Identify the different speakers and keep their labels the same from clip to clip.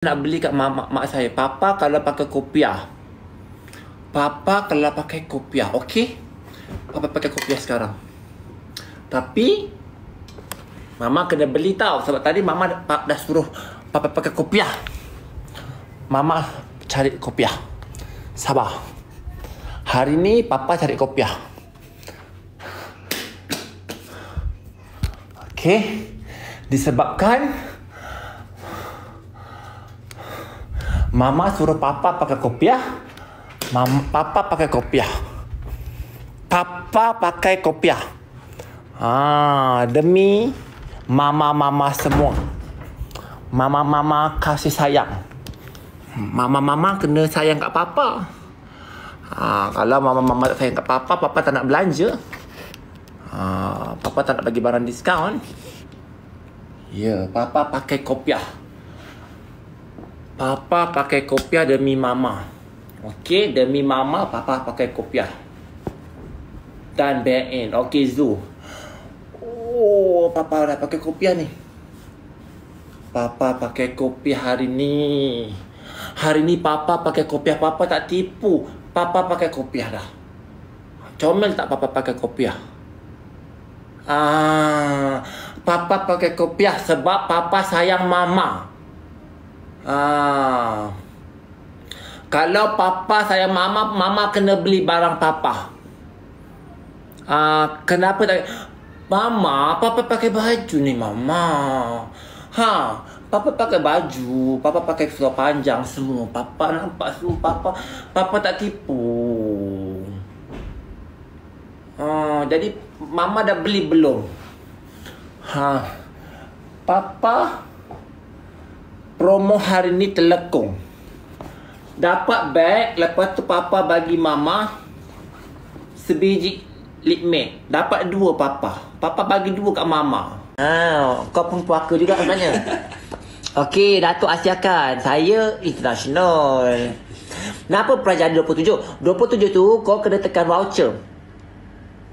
Speaker 1: nak beli kat mak, mak, mak saya. Papa kalau pakai kopiah. Papa kalau pakai kopiah. Okey? Papa pakai kopiah sekarang. Tapi Mama kena beli tau sebab tadi mama dah, dah suruh papa pakai kopiah. Mama cari kopiah. Sabar. Hari ni papa cari kopiah. Okey. Disebabkan Mama suruh papa pakai kopiah. Mama, papa pakai kopiah. Papa pakai kopiah. Ah, demi mama-mama semua. Mama-mama kasih sayang. Mama-mama kena sayang kat papa. Ah, kalau mama-mama tak sayang kat papa, papa tak nak belanja. Ah, papa tak nak bagi barang diskaun. Ya, papa pakai kopiah. Papa pakai kopiah demi mama. Okey, demi mama papa pakai kopiah. Dan BN. Okey, Zu. Oh, papa dah pakai kopiah ni. Papa pakai kopiah hari ni. Hari ni papa pakai kopiah. Papa tak tipu. Papa pakai kopiah dah. Comel tak papa pakai kopiah? Ah, papa pakai kopiah sebab papa sayang mama. Ah. Kalau papa saya mama, mama kena beli barang papa. Ah, kenapa tak Mama, papa pakai baju ni mama. Ha, papa pakai baju, papa pakai seluar panjang semua. Papa nampak semua papa papa tak tipu. Ah, jadi mama dah beli belum? Ha. Papa promo hari ni telekong. Dapat beg, lepas tu papa bagi mama sebiji lip matte. Dapat dua papa. Papa bagi dua kat mama. Ha, kau pun puaka juga sebenarnya. Okey, Datuk Asiakan. Saya international. Kenapa peraja 27? 27 tu kau kena tekan voucher.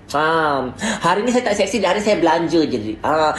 Speaker 1: Faham. Hari ni saya tak seksi, hari saya belanja je. Ah,